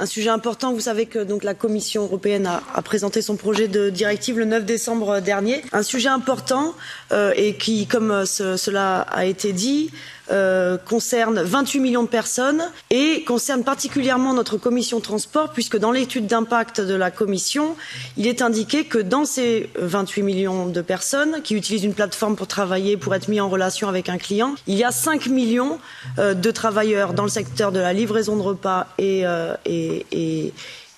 Un sujet important, vous savez que donc la Commission européenne a, présenté son projet de directive le 9 décembre dernier. Un sujet important euh, et qui, comme ce, cela a été dit, euh, concerne 28 millions de personnes et concerne particulièrement notre commission transport puisque dans l'étude d'impact de la commission, il est indiqué que dans ces 28 millions de personnes qui utilisent une plateforme pour travailler, pour être mis en relation avec un client, il y a 5 millions euh, de travailleurs dans le secteur de la livraison de repas et, euh,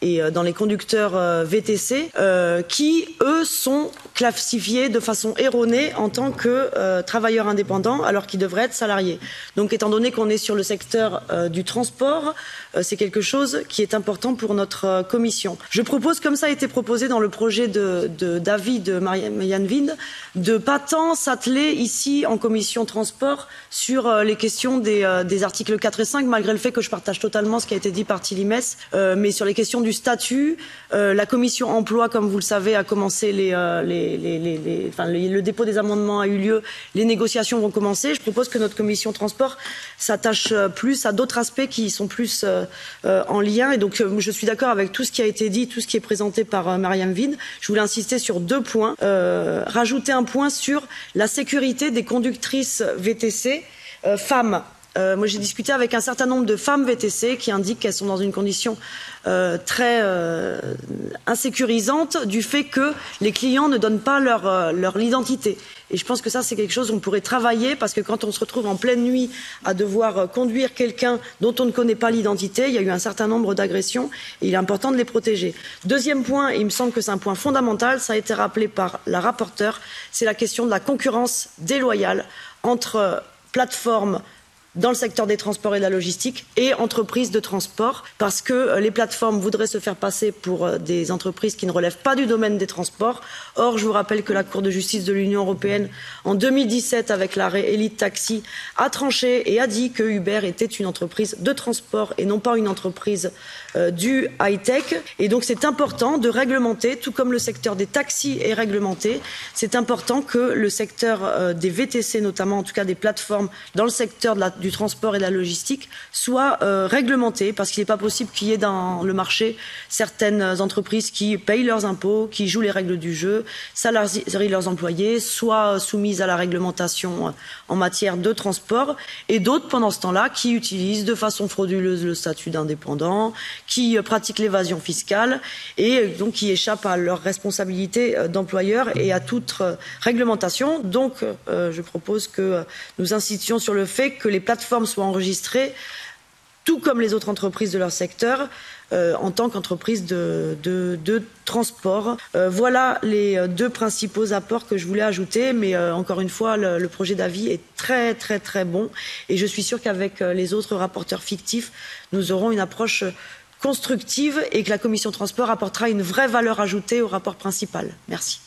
et euh, dans les conducteurs euh, VTC euh, qui, eux, sont classifiés de façon erronée en tant que travailleurs indépendants alors qu'ils devraient être salariés. Donc, étant donné qu'on est sur le secteur du transport, c'est quelque chose qui est important pour notre commission. Je propose, comme ça a été proposé dans le projet d'avis de, de, de Marianne Wind, de pas tant s'atteler ici en commission transport sur les questions des, articles 4 et 5, malgré le fait que je partage totalement ce qui a été dit par Tilimès, mais sur les questions du statut. Euh, la commission emploi, comme vous le savez, a commencé les, euh, le dépôt des amendements a eu lieu. Les négociations vont commencer. Je propose que notre commission transport s'attache euh, plus à d'autres aspects qui sont plus en lien. Et donc, je suis d'accord avec tout ce qui a été dit, tout ce qui est présenté par Mariam Vide. Je voulais insister sur deux points. rajouter un point sur la sécurité des conductrices VTC femmes Euh, moi, j'ai discuté avec un certain nombre de femmes VTC qui indiquent qu'elles sont dans une condition euh, très euh, insécurisante du fait que les clients ne donnent pas leur, identité. Et je pense que ça, c'est quelque chose qu'on pourrait travailler parce que quand on se retrouve en pleine nuit à devoir conduire quelqu'un dont on ne connaît pas l'identité, il y a eu un certain nombre d'agressions et il est important de les protéger. Deuxième point, et il me semble que c'est un point fondamental, ça a été rappelé par la rapporteure, c'est la question de la concurrence déloyale entre plateformes dans le secteur des transports et de la logistique et entreprises de transport parce que euh, les plateformes voudraient se faire passer pour euh, des entreprises qui ne relèvent pas du domaine des transports. Or, je vous rappelle que la Cour de justice de l'Union européenne, en 2017, avec l'arrêt Elite Taxi, a tranché et a dit que Uber était une entreprise de transport et non pas une entreprise euh, du high-tech. Et donc, c'est important de réglementer, tout comme le secteur des taxis est réglementé, c'est important que le secteur des VTC, notamment en tout cas des plateformes dans le secteur de la du transport et de la logistique soit euh, parce qu'il n'est pas possible qu'il y ait dans le marché certaines entreprises qui payent leurs impôts, qui jouent les règles du jeu, salarient leurs employés, soient soumises à la réglementation euh, en matière de transport et d'autres pendant ce temps-là qui utilisent de façon frauduleuse le statut d'indépendant, qui euh, pratiquent l'évasion fiscale et euh, donc qui échappent à leurs responsabilités d'employeur et à toute réglementation. Donc je propose que nous insistions sur le fait que les soient enregistrées tout comme les autres entreprises de leur secteur euh, en tant qu'entreprise de, transport. Euh, voilà les euh, deux principaux apports que je voulais ajouter, mais encore une fois, le, le projet d'avis est très très très bon et je suis sûre qu'avec les autres rapporteurs fictifs, nous aurons une approche constructive et que la commission transport apportera une vraie valeur ajoutée au rapport principal. Merci.